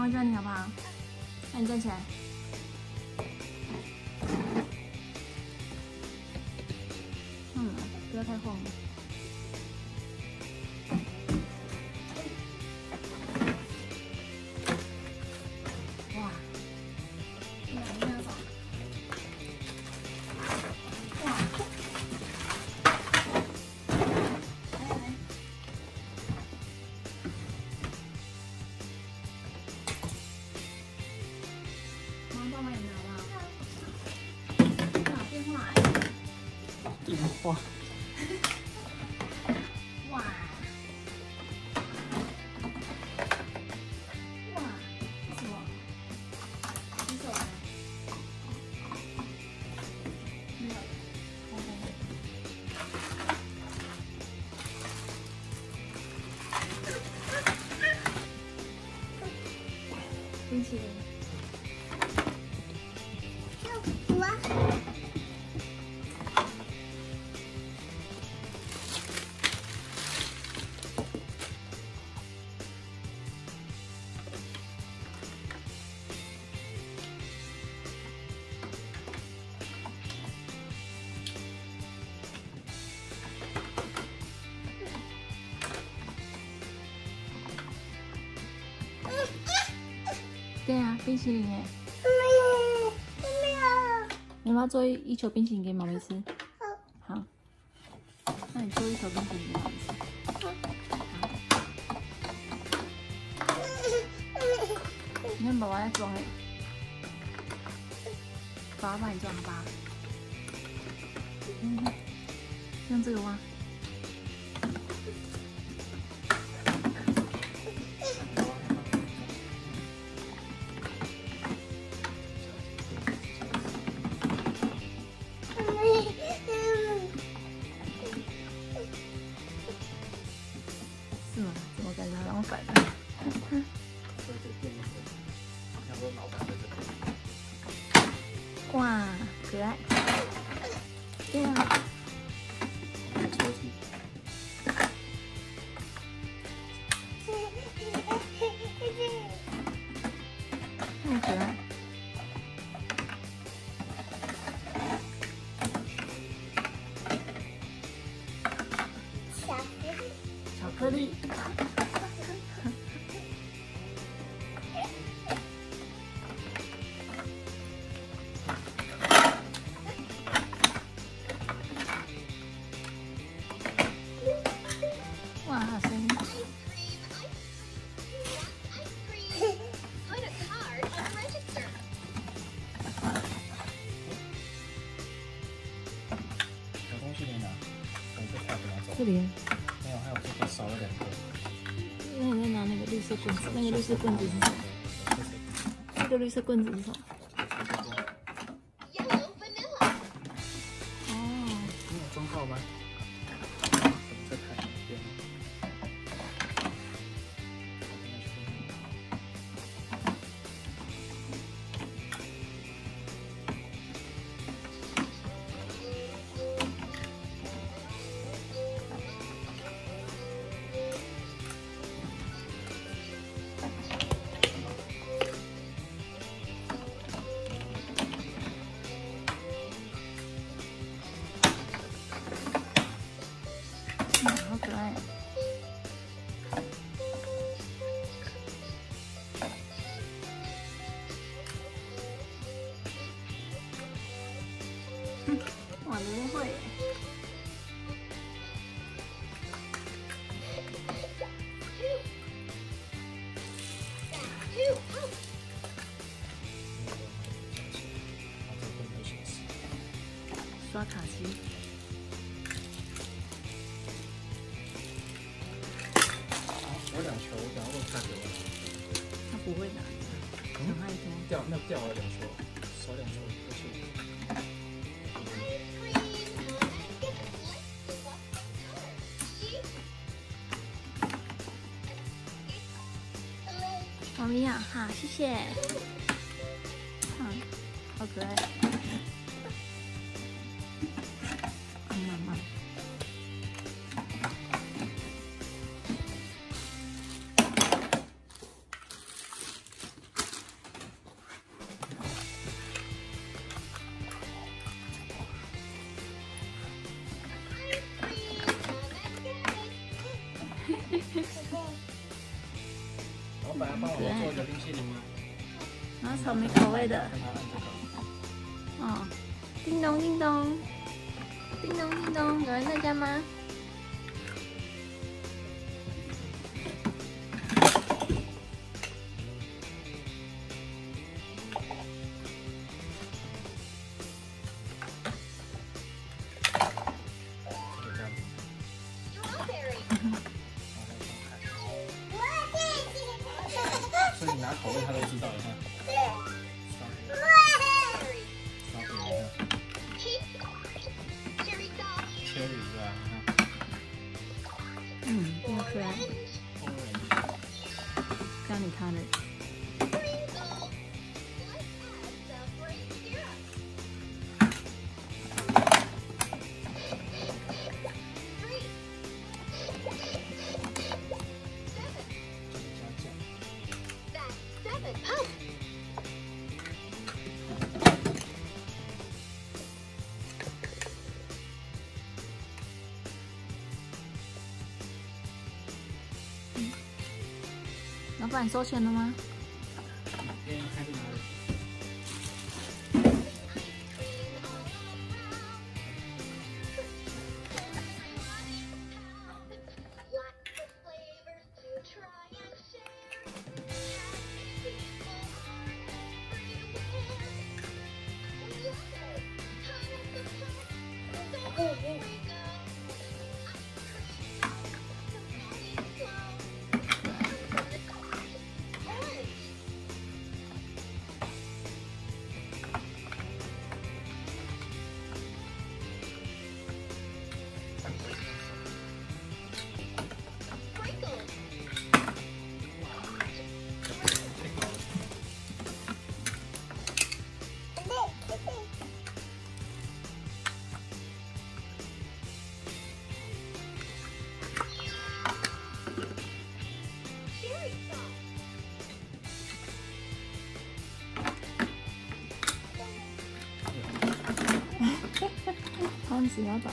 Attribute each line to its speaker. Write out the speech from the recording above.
Speaker 1: 妈妈教你好不好？那你站起来。嗯，不要太晃了。电话。哇！哇！什么？洗手吗？没有。OK。冰淇淋。对啊，冰淇淋哎！你要不要做一一球冰淇淋给妈咪吃？好，那你做一球冰淇淋给妈咪吃。你看爸爸在装哎，爸爸帮你装好。吧？嗯，用这个挖。哇，可爱。对啊。太可爱。
Speaker 2: 这
Speaker 1: 里，
Speaker 2: 没有，还有这个少了两个。
Speaker 1: 那你在拿那个绿色棍子，那个绿色棍子是什么？那个绿色棍子是什么？刷卡机。
Speaker 2: 我两球，然后他给我
Speaker 1: 他不会拿，想太多。
Speaker 2: 掉，那掉了两球，少两球，
Speaker 1: 一样，好，谢谢。好，好可爱。可爱然
Speaker 3: 后草莓口味的。哦叮咚叮咚。叮咚叮咚。有人在家吗？
Speaker 2: 开。所以你拿口味他都知道，你看。
Speaker 4: Strawberry，Berry.
Speaker 2: strawberry，你看
Speaker 4: Cherry. Cherry sauce.
Speaker 2: cherry 是吧？你看
Speaker 3: 嗯，变可爱
Speaker 4: ，Orange.
Speaker 2: orange，
Speaker 3: 教你他的。老板收钱了吗？汤匙要倒